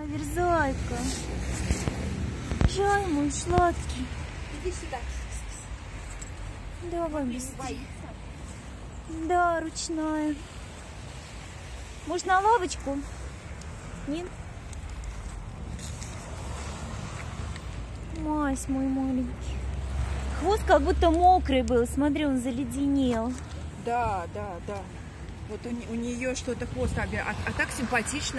А Верзайка. Жай мой сладкий. Иди сюда. Давай быстрее. Да, ручная. Может, на лавочку? Нет? Мась мой маленький. Хвост как будто мокрый был. Смотри, он заледенел. Да, да, да. Вот у, у нее что-то хвост, а, а так симпатично.